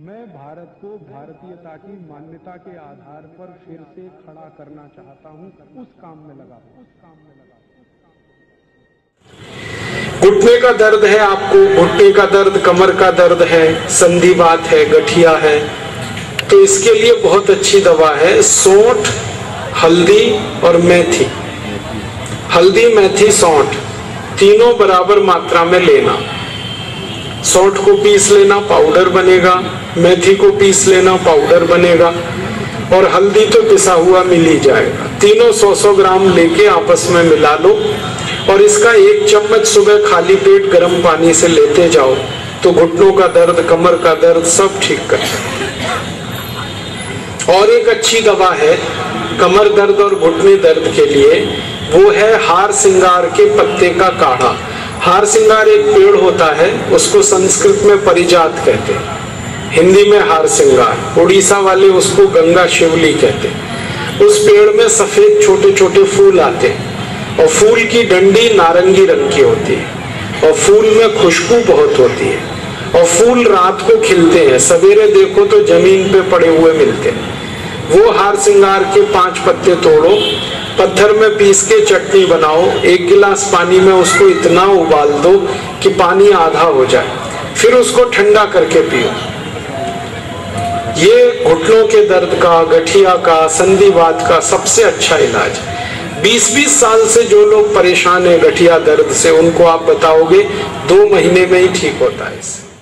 मैं भारत को भारतीयता की मान्यता के आधार पर फिर से खड़ा करना चाहता हूँ। उस काम में लगा उस काम में लगा घुटने का दर्द है आपको, घुटने का दर्द, कमर का दर्द है संधिवात है, गठिया है। तो इसके लिए बहुत अच्छी दवा है, सोंठ, हल्दी और मेथी। हल्दी, मेथी, सौंठ, तीनों बराबर मात्रा में लेना। सौंठ को पीस लेना पाउडर बनेगा, मेथी को पीस लेना पाउडर बनेगा, और हल्दी तो पिसा हुआ मिल ही जाएगा। तीनों सौ सौ ग्राम लेके आपस में मिला लो, और इसका एक चम्मच सुबह खाली पेट गर्म पानी से लेते जाओ तो घुटनों का दर्द, कमर का दर्द सब ठीक कर और एक अच्छी दवा है, कमर दर्द और घुटने दर्द के लिए, वो है हार सिंगार के पत्ते का काढ़ा। हार सिंगार एक पेड़ होता है, उसको संस्कृत में परिजात कहते हैं। हिंदी में हार सिंगार, उड़ीसा वाले उसको गंगा शिवली कहते हैं। उस पेड़ में सफ़ेद छोटे छोटे फूल आते हैं और फूल की डंडी नारंगी रंग की होती है और फूल में खुशबू बहुत होती है और फूल रात को खिलते हैं, सवेरे देखो तो ज़मीन पे पड़े हुए मिलते हैं। वो हार सिंगार के पाँच पत्ते तोड़ो पत्थर में पीस के चटनी बनाओ, एक गिलास पानी में उसको इतना उबाल दो कि पानी आधा हो जाए। फिर उसको ठंडा करके पियो। ये घुटनों के दर्द का, गठिया का, संधिवात का सबसे अच्छा इलाज है। 20-20 साल से जो लोग परेशान है गठिया दर्द से, उनको आप बताओगे, दो महीने में ही ठीक होता है इससे।